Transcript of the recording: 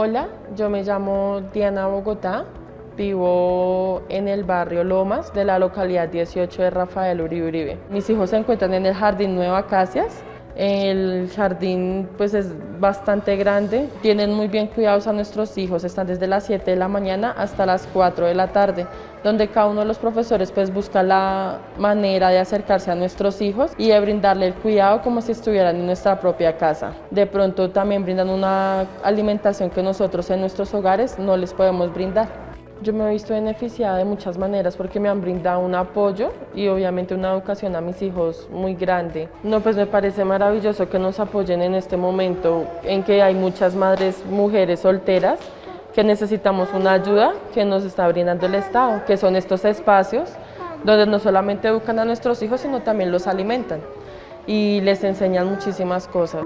Hola, yo me llamo Diana Bogotá, vivo en el barrio Lomas de la localidad 18 de Rafael Uribe Uribe. Mis hijos se encuentran en el Jardín Nueva Acacias, el jardín pues es bastante grande, tienen muy bien cuidados a nuestros hijos, están desde las 7 de la mañana hasta las 4 de la tarde, donde cada uno de los profesores pues busca la manera de acercarse a nuestros hijos y de brindarle el cuidado como si estuvieran en nuestra propia casa. De pronto también brindan una alimentación que nosotros en nuestros hogares no les podemos brindar. Yo me he visto beneficiada de muchas maneras porque me han brindado un apoyo y obviamente una educación a mis hijos muy grande. No, pues me parece maravilloso que nos apoyen en este momento en que hay muchas madres, mujeres solteras que necesitamos una ayuda que nos está brindando el Estado, que son estos espacios donde no solamente educan a nuestros hijos, sino también los alimentan y les enseñan muchísimas cosas.